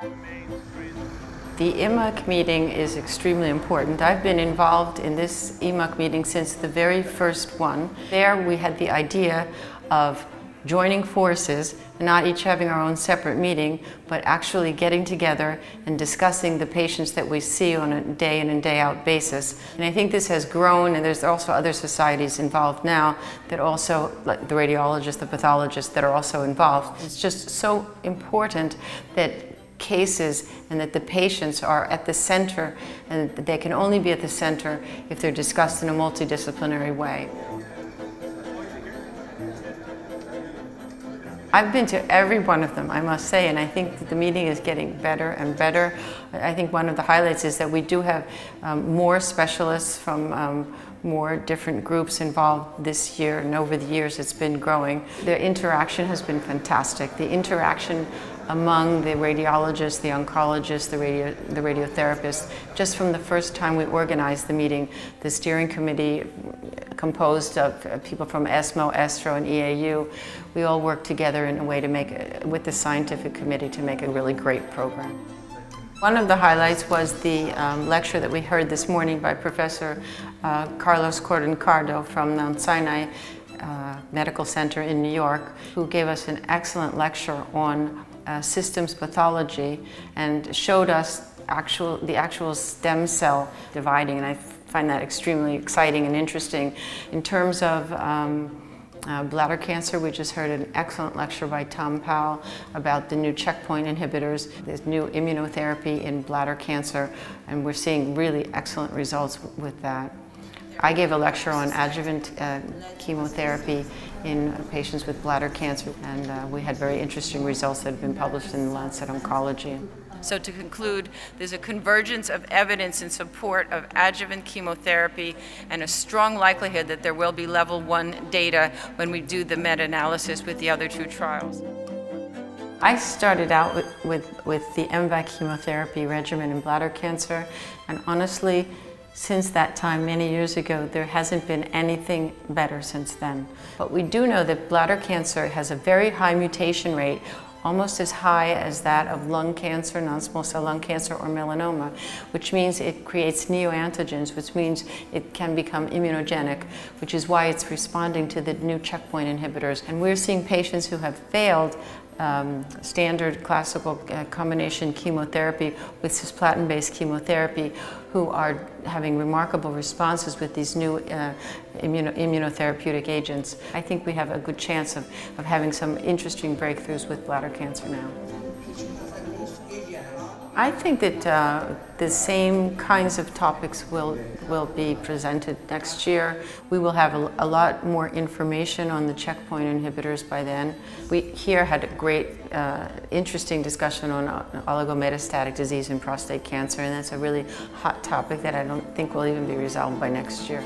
The EMUC meeting is extremely important. I've been involved in this EMUC meeting since the very first one. There we had the idea of joining forces, not each having our own separate meeting, but actually getting together and discussing the patients that we see on a day in and day out basis. And I think this has grown, and there's also other societies involved now that also, like the radiologists, the pathologists that are also involved. It's just so important that cases and that the patients are at the center and they can only be at the center if they're discussed in a multidisciplinary way. I've been to every one of them, I must say, and I think the meeting is getting better and better. I think one of the highlights is that we do have um, more specialists from um, more different groups involved this year, and over the years it's been growing. The interaction has been fantastic. The interaction among the radiologists, the oncologists, the, radio, the radiotherapists. Just from the first time we organized the meeting, the steering committee composed of people from ESMO, ESTRO, and EAU, we all worked together in a way to make, with the scientific committee to make a really great program. One of the highlights was the um, lecture that we heard this morning by Professor uh, Carlos Cordon-Cardo from Mount Sinai uh, Medical Center in New York, who gave us an excellent lecture on uh, systems pathology and showed us actual, the actual stem cell dividing, and I find that extremely exciting and interesting. In terms of um, uh, bladder cancer, we just heard an excellent lecture by Tom Powles about the new checkpoint inhibitors, this new immunotherapy in bladder cancer, and we're seeing really excellent results with that. I gave a lecture on adjuvant uh, chemotherapy in patients with bladder cancer, and uh, we had very interesting results that have been published in Lancet Oncology. So to conclude, there's a convergence of evidence in support of adjuvant chemotherapy and a strong likelihood that there will be level one data when we do the meta-analysis with the other two trials. I started out with, with, with the MVAC chemotherapy regimen in bladder cancer, and honestly, since that time, many years ago, there hasn't been anything better since then. But we do know that bladder cancer has a very high mutation rate, almost as high as that of lung cancer, non-small cell lung cancer, or melanoma, which means it creates neoantigens, which means it can become immunogenic, which is why it's responding to the new checkpoint inhibitors. And we're seeing patients who have failed um, standard classical uh, combination chemotherapy with cisplatin-based chemotherapy who are having remarkable responses with these new uh, immuno immunotherapeutic agents. I think we have a good chance of, of having some interesting breakthroughs with bladder cancer now. I think that uh, the same kinds of topics will, will be presented next year. We will have a, a, lot more information on the checkpoint inhibitors by then. We here had a great, uh, interesting discussion on oligometastatic disease and prostate cancer, and that's a really hot topic that I don't think will even be resolved by next year.